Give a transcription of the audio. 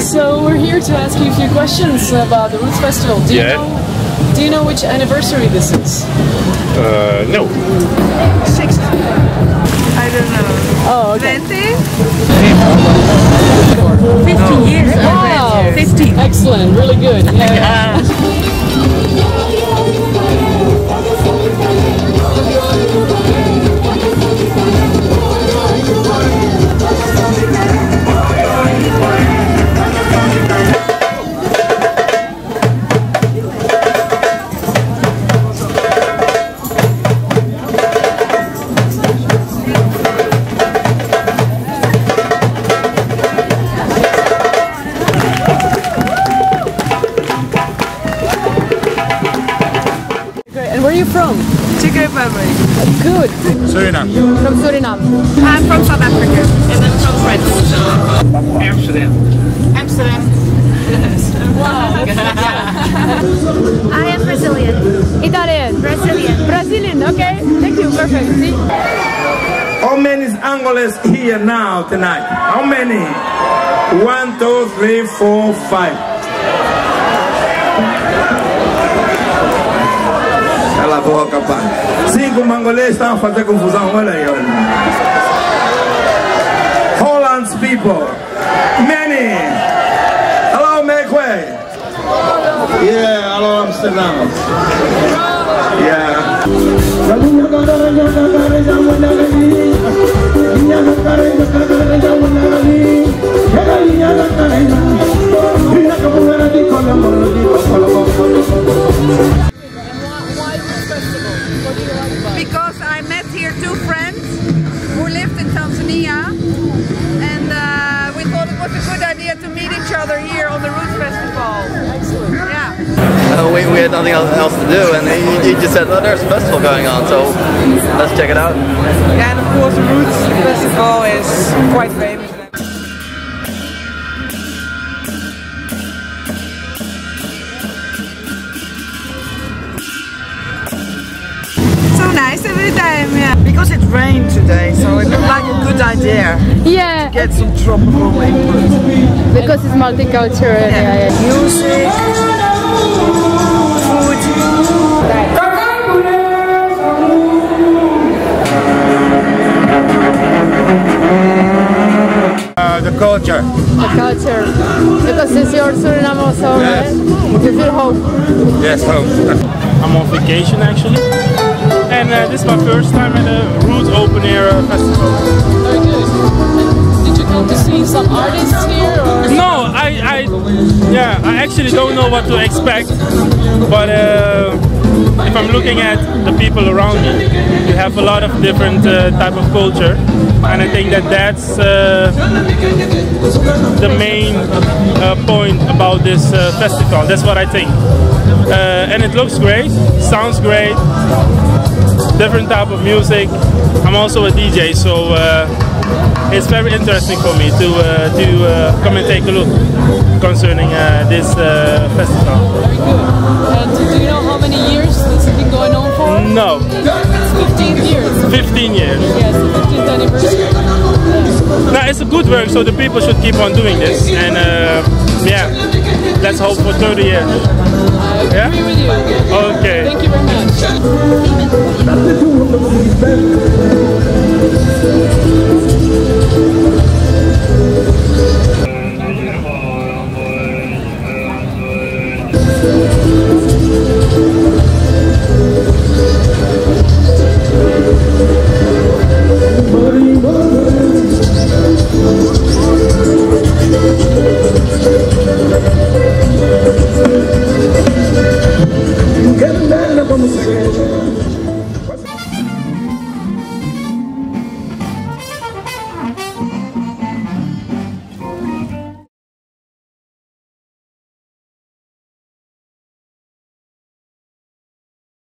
so we're here to ask you a few questions about the Roots Festival. Do you Yeah. know? Do you know which anniversary this is? Uh, no. Six. I don't know. Oh, okay. 20? 15 years. Wow. 15. Excellent. Really good. Yeah. Great. you from? Czech Republic. Good. Suriname. From Suriname. I'm from South Africa. And I'm from France. Amsterdam. Amsterdam. wow. I am Brazilian. Italian. Brazilian. Brazilian. Okay. Thank you. Perfect. See? How many is Angolas here now tonight? How many? One, two, three, four, five. Cala a boca, pá. Cinco mangolês estão a fazer confusão, olha aí, olha. Holland's people. Many. Hello, make way. Yeah, hello, Amsterdam. Yeah. Had nothing else else to do, and he, he just said, "Oh, there's a festival going on, so let's check it out." Yeah, and of course the Roots Festival is quite famous. So nice every time, yeah. Because it rained today, so it looked like a good idea. Yeah. Get some tropical input. Because it's multicultural. Yeah. yeah. Culture. The culture. Because since you're Suriname also, Yes. right? You feel home. Yes, home. I'm on vacation actually. And uh, this is my first time at a Roots Open Air uh, Festival. Very good. Did you come to see some artists here? Or? No, I, I, yeah, I actually don't know what to expect. But uh, if I'm looking at the people around me, you have a lot of different uh, type of culture, and I think that that's uh, the main uh, point about this uh, festival. That's what I think. Uh, and it looks great, sounds great, different type of music. I'm also a DJ, so uh, it's very interesting for me to uh, to uh, come and take a look concerning uh, this festival. good work, so the people should keep on doing this. And uh, yeah, let's hope for 30 years. I yeah? Okay. Thank you very much. Get up on the stage.